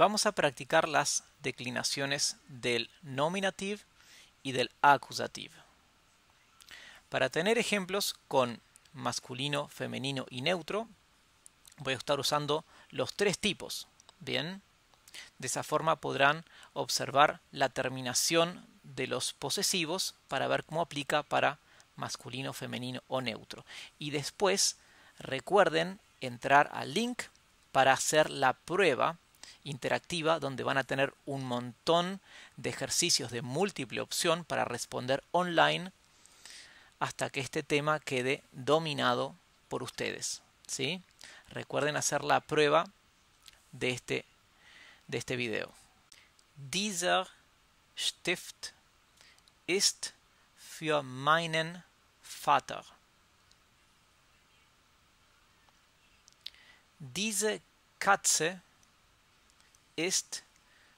Vamos a practicar las declinaciones del nominativ y del acusativ. Para tener ejemplos con masculino, femenino y neutro, voy a estar usando los tres tipos. Bien, de esa forma podrán observar la terminación de los posesivos para ver cómo aplica para masculino, femenino o neutro. Y después recuerden entrar al link para hacer la prueba interactiva donde van a tener un montón de ejercicios de múltiple opción para responder online hasta que este tema quede dominado por ustedes. ¿sí? Recuerden hacer la prueba de este, de este video. Dieser Stift ist für meinen Vater. Diese Katze ist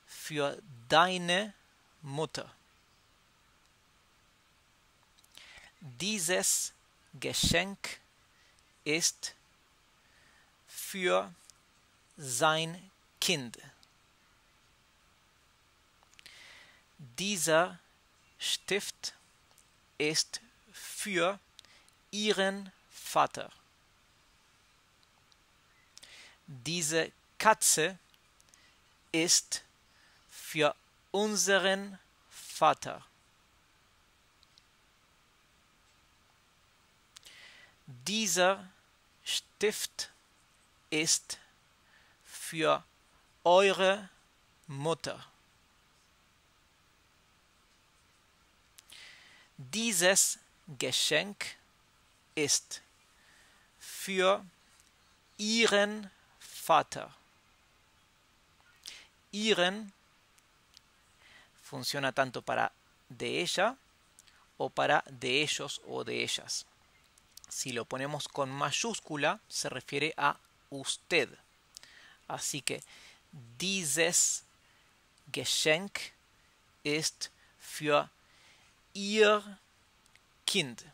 für deine Mutter. Dieses Geschenk ist für sein Kind. Dieser Stift ist für ihren Vater. Diese Katze ist für unseren Vater. Dieser Stift ist für eure Mutter. Dieses Geschenk ist für ihren Vater. Iren funciona tanto para de ella o para de ellos o de ellas. Si lo ponemos con mayúscula se refiere a usted. Así que dieses Geschenk ist für ihr Kind.